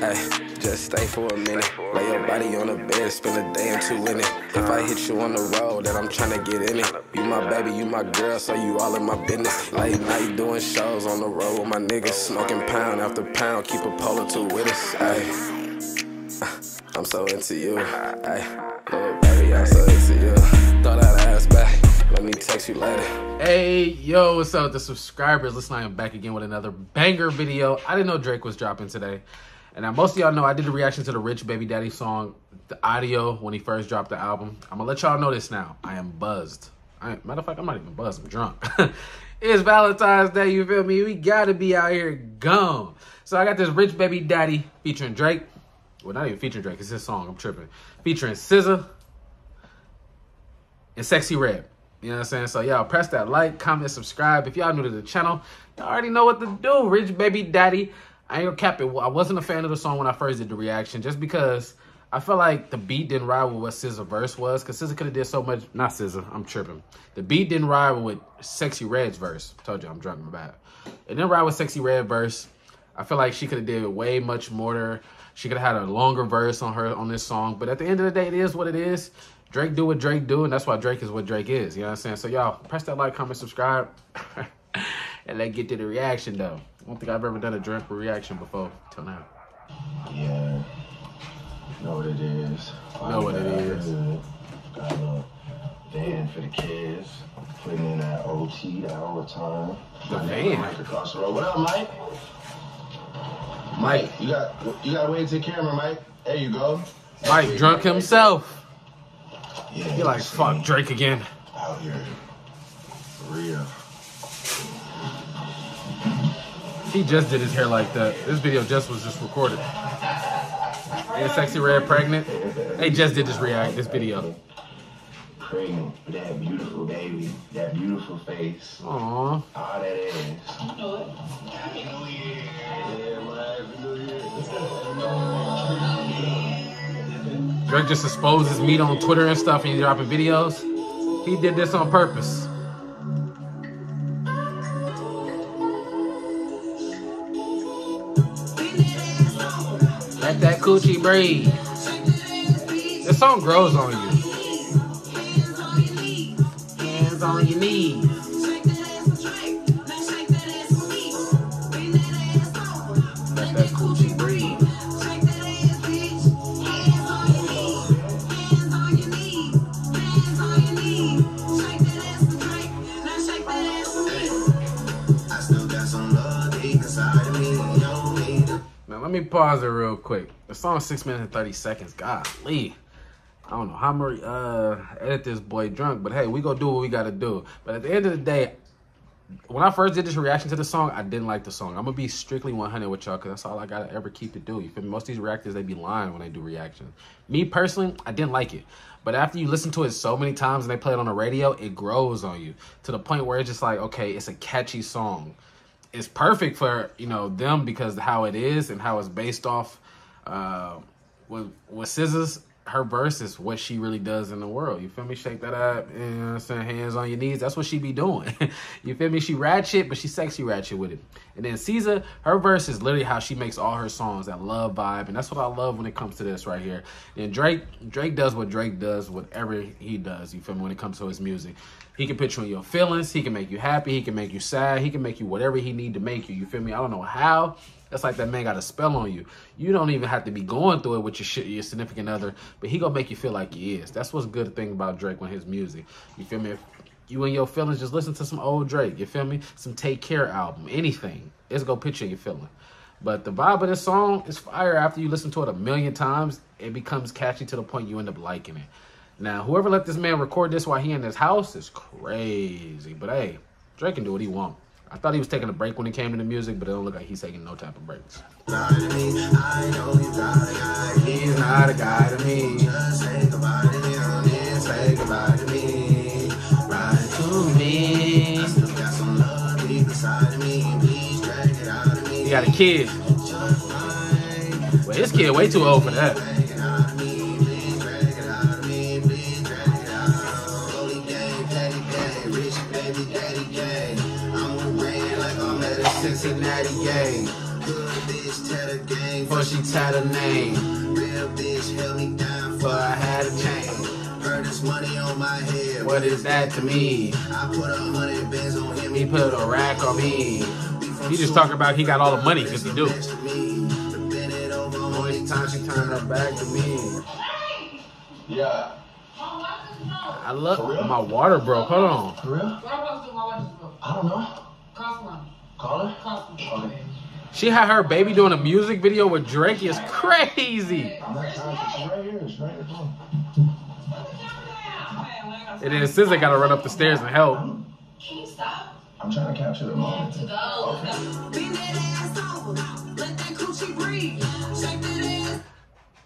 Ay, just stay for a minute. Lay your body on the bed, spend a day or two in it. If I hit you on the road, then I'm trying to get in it. You my baby, you my girl, so you all in my business. Late night doing shows on the road with my niggas. Smoking pound after pound, keep a polo two with us. Ay, I'm so into you. Ay, little baby, I'm so into you. Throw that ass back. Let me text you later. Hey, yo, what's up, the subscribers? Listen, I am back again with another banger video. I didn't know Drake was dropping today. And now most of y'all know I did a reaction to the Rich Baby Daddy song, the audio, when he first dropped the album. I'm gonna let y'all know this now. I am buzzed. I, matter of fact, I'm not even buzzed, I'm drunk. it's Valentine's Day, you feel me? We gotta be out here gone. So I got this Rich Baby Daddy featuring Drake. Well, not even featuring Drake, it's his song, I'm tripping. Featuring SZA and Sexyy Red. You know what I'm saying? So y'all press that like, comment, subscribe. If y'all new to the channel, y'all already know what to do. Rich Baby Daddy. I ain't gonna cap it. I wasn't a fan of the song when I first did the reaction, just because I felt like the beat didn't ride with what SZA verse was. Cause SZA could have did so much. Not SZA, I'm tripping. The beat didn't ride with Sexyy Red's verse. Told you I'm drunk, my bad. It didn't ride with Sexyy Red verse. I feel like she could have did way much more. She could have had a longer verse on her on this song. But at the end of the day, it is what it is. Drake do what Drake do, and that's why Drake is what Drake is. You know what I'm saying? So y'all, press that like, comment, subscribe, and let's get to the reaction though. I don't think I've ever done a Drake reaction before till now. Yeah, know what it is. Know what it is. Got a little van for the kids. Putting in that OT, overtime. The My neighbor van? Mike across the road. What up, Mike? Mike, You got you got to wait to the camera, Mike. There you go. Mike drunk himself. Yeah, He like, fuck Drake again. Out here, for real. He just did his hair like that. This video just was just recorded. And Sexyy Red pregnant. They just did this react, this video. Pregnant with that beautiful baby, that beautiful face, Aww. all that ass. You know it. Happy New Year. Yeah. Happy New Year. Drake just exposes meat on Twitter and stuff and he's dropping videos. He did this on purpose. Let that coochie breathe. This song grows on you. Hands on your knees. Let me pause it real quick. The song's six minutes and thirty seconds. Golly. I don't know how I'm uh, edit this boy drunk, but hey, we gonna do what we gotta do. But at the end of the day, when I first did this reaction to the song, I didn't like the song. I'm gonna be strictly 100 with y'all because that's all I gotta ever keep to do. You feel me? Most of these reactors they be lying when they do reactions. Me personally, I didn't like it. But after you listen to it so many times and they play it on the radio, it grows on you to the point where it's just like, okay, it's a catchy song. It's perfect for you know them because how it is and how it's based off. Uh, with with scissors, her verse is what she really does in the world. You feel me? Shake that up, you know I'm saying? Hands on your knees. That's what she be doing. you feel me? She ratchet, but she sexy ratchet with it. And then Caesar, her verse is literally how she makes all her songs, that love vibe. And that's what I love when it comes to this right here. And Drake, Drake does what Drake does, whatever he does, you feel me, when it comes to his music. He can put you in your feelings, he can make you happy, he can make you sad, he can make you whatever he need to make you. You feel me? I don't know how. That's like that man got a spell on you. You don't even have to be going through it with your shit, your significant other, but he gonna make you feel like he is. That's what's good thing about Drake when his music. You feel me? If you and your feelings, just listen to some old Drake. You feel me? Some Take Care album, anything. It's gonna you your feeling. But the vibe of this song is fire. After you listen to it a million times, it becomes catchy to the point you end up liking it. Now, whoever let this man record this while he in his house is crazy. But hey, Drake can do what he want. I thought he was taking a break when it came to the music, but it don't look like he's taking no type of breaks. He got a kid. Well, his kid way too old for that. She tied her name. Real bitch held me down Before before I I had a chain. heard this money on my head. What is that to me? I put a hundred bands on him. He put a rack on me. He just talking about he got all the money because he do. Only time she turned her back to me. Yeah. I love my water broke. Hold on. For real? I do with my wife's book? I don't know. Cost money. Call her? Cost money. Okay. She had her baby doing a music video with Drake. It's crazy. And then SZA got to run up the stairs and help. I'm trying to capture the moment.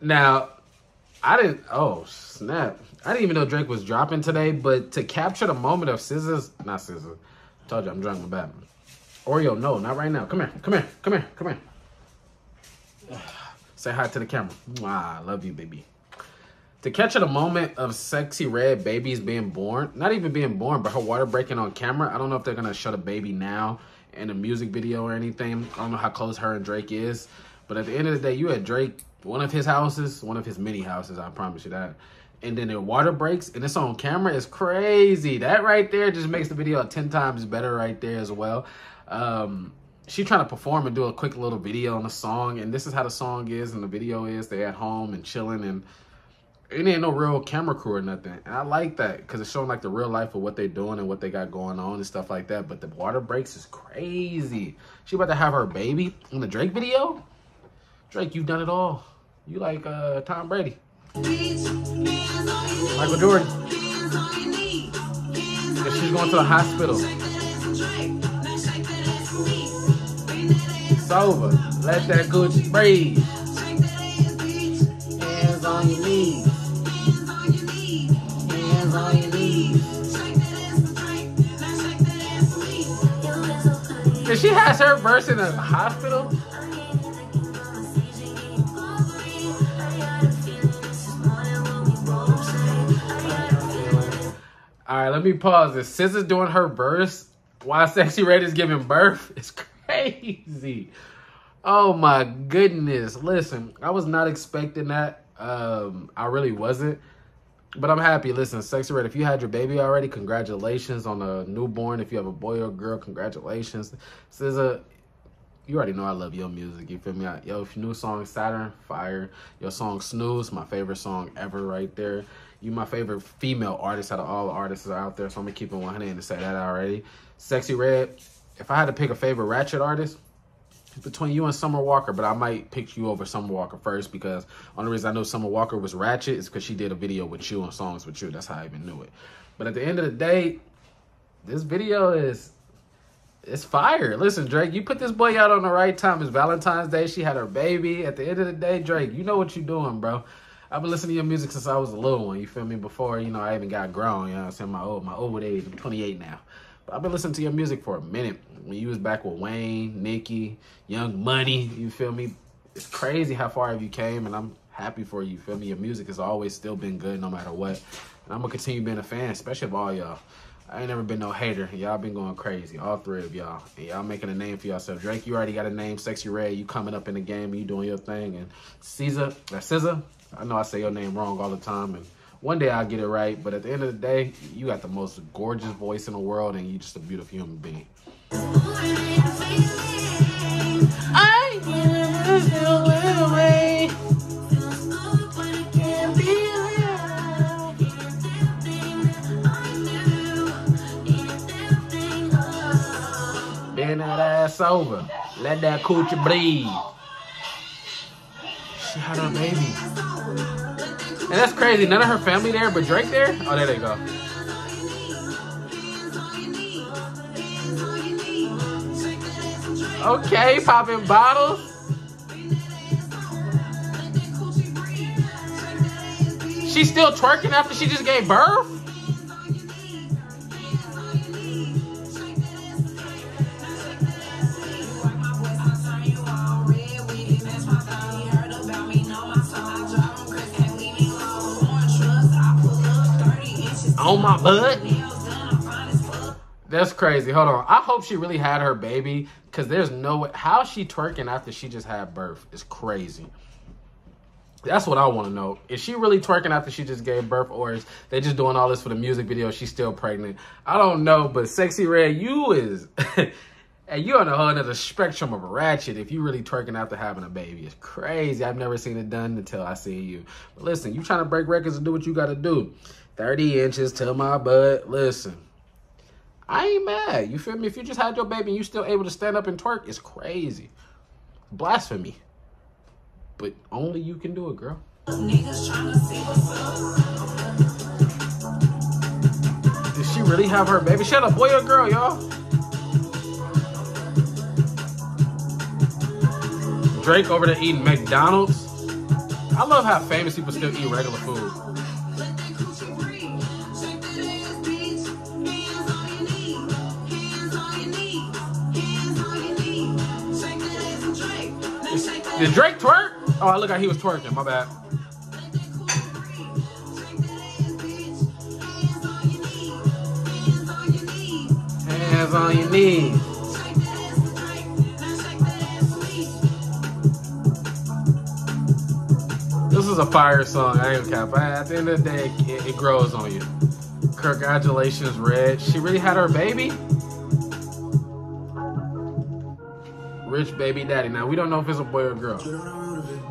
Now, I didn't. Oh snap! I didn't even know Drake was dropping today. But to capture the moment of SZA's, not SZA. Told you I'm drunk. My bad. Oreo, no, not right now. Come here. Come here. Come here. Come here. Say hi to the camera. I love you, baby. To capture the moment of sexy red babies being born, not even being born, but her water breaking on camera. I don't know if they're gonna show the baby now in a music video or anything. I don't know how close her and Drake is, but at the end of the day, you had Drake, one of his houses, one of his many houses. I promise you that. And then the water breaks and it's on camera. It's crazy. That right there just makes the video ten times better right there as well. Um, she trying to perform and do a quick little video on the song, and this is how the song is and the video is. They're at home and chilling and it ain't no real camera crew or nothing. And I like that because it's showing like the real life of what they're doing and what they got going on and stuff like that. But the water breaks is crazy. She about to have her baby in the Drake video. Drake, you've done it all. You like uh, Tom Brady, Bitch, hands on your knees. Michael Jordan. Hands on your knees. Hands on And she's going to the hospital. It's over. Let that coochie breathe. Hands on your knees. She has her verse in the hospital. All right, let me pause this. SZA's doing her verse while Sexyy Red is giving birth. It's crazy. Oh my goodness. Listen, I was not expecting that. Um, I really wasn't. But I'm happy. Listen, Sexyy Red, if you had your baby already, congratulations on a newborn. If you have a boy or girl, congratulations. SZA, you already know I love your music. You feel me? Yo, if your new song Saturn, fire. Your song Snooze, my favorite song ever right there. You my favorite female artist out of all the artists out there. So I'm gonna keep it 100 and say that already. Sexyy Red, if I had to pick a favorite Ratchet artist, between you and Summer Walker, but I might pick you over Summer Walker first because only reason I know Summer Walker was Ratchet is because she did a video with you and songs with you. That's how I even knew it. But at the end of the day, this video is it's fire. Listen, Drake, you put this boy out on the right time. It's Valentine's Day. She had her baby. At the end of the day, Drake, you know what you're doing, bro. I've been listening to your music since I was a little one. You feel me? Before you know, I even got grown. You know, what I'm saying my old my old age. I'm 28 now, but I've been listening to your music for a minute. When you was back with Wayne, Nicki, Young Money, you feel me? It's crazy how far have you came, and I'm happy for you. Feel me? Your music has always still been good, no matter what. And I'm gonna continue being a fan, especially of all y'all. I ain't never been no hater. Y'all been going crazy, all three of y'all. And y'all making a name for yourself. Drake, you already got a name, Sexyy Red. You coming up in the game, you doing your thing. And Caesar, that Caesar, I know I say your name wrong all the time. And one day I'll get it right. But at the end of the day, you got the most gorgeous voice in the world, and you're just a beautiful human being. I feel away. Bend that ass over. Let that coochie breathe. She had her baby. And that's crazy. None of her family there, but Drake there? Oh, there they go. Okay, popping bottles. She's still twerking after she just gave birth? On my butt? That's crazy. Hold on. I hope she really had her baby Cause there's no way how she twerking after she just had birth is crazy. That's what I want to know. Is she really twerking after she just gave birth, or is they just doing all this for the music video? She's still pregnant. I don't know, but sexy red, you is, and you on a whole other spectrum of a ratchet. If you really twerking after having a baby, it's crazy. I've never seen it done until I see you. But listen, you trying to break records and do what you got to do. Thirty inches to my butt. Listen. I ain't mad. You feel me? If you just had your baby and you still able to stand up and twerk, it's crazy. Blasphemy. But only you can do it, girl. Niggas tryna see what's up. Did she really have her baby? Shut up, boy or girl, y'all? Drake over there eating McDonald's. I love how famous people still eat regular food. Did Drake twerk? Oh, I look like he was twerking. My bad. Hands on your knees. This is a fire song. I ain't cap. At the end of the day, it, it grows on you. Congratulations, Red. She really had her baby? Rich baby daddy. Now, we don't know if it's a boy or girl. You know the root.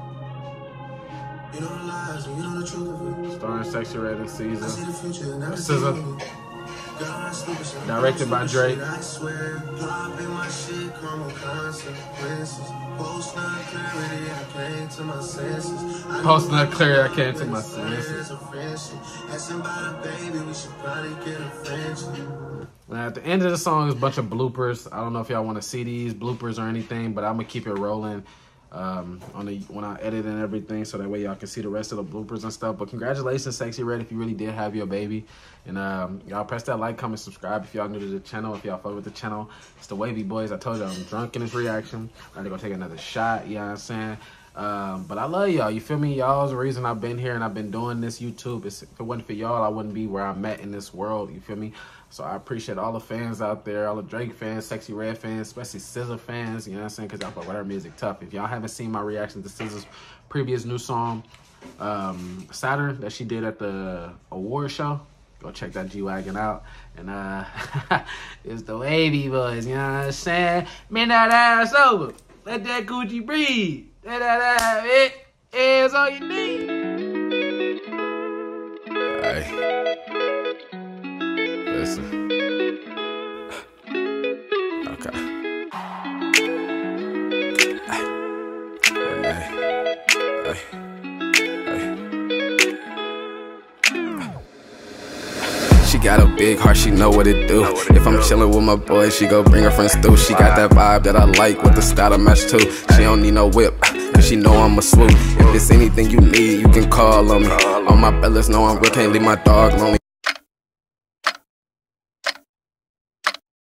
You know the lies and you know the truth of it. Starring Sexyy Red and Caesar. the future, SZA. seen it. Girl, I'm stupid, shit. Directed by Drake. I swear, pop in my shit, come with consequences. Post not clarity, I came to my senses. I Post know not clarity, I we came to my friends, senses. a friendship. Asking about a baby, we should probably get a friendship. Now, at the end of the song is a bunch of bloopers. I don't know if y'all want to see these bloopers or anything, but I'm gonna keep it rolling um, on the when I edit and everything, so that way y'all can see the rest of the bloopers and stuff. But congratulations, Sexyy Red, if you really did have your baby, and um, y'all press that like, comment, subscribe if y'all new to the channel. If y'all fuck with the channel, it's the Wavy Boyz. I told you I'm drunk in this reaction. I had to go take another shot. You know what I'm saying? Um, but I love y'all. You feel me? Y'all's the reason I've been here and I've been doing this YouTube. It's, if it wasn't for y'all, I wouldn't be where I'm at in this world. You feel me? So I appreciate all the fans out there, all the Drake fans, Sexyy Red fans, especially Scissor fans. You know what I'm saying? Because fuck with her music tough. If y'all haven't seen my reaction to Scissor's previous new song, um, Saturn, that she did at the award show, go check that G Wagon out. And uh, it's the Wavy Boyz, you know what I'm saying? Man that ass over. Let that coochie breathe. Let that ass, it, hands on your knees. Hey. Listen. Okay. Renee. Hey. Hey. She got a big heart, she know what it do. If I'm chillin' with my boys, she go bring her friends through. She got that vibe that I like with the style to match too. She don't need no whip, cause she know I'm a swoop. If it's anything you need, you can call on me. All my fellas know I'm real, can't leave my dog lonely.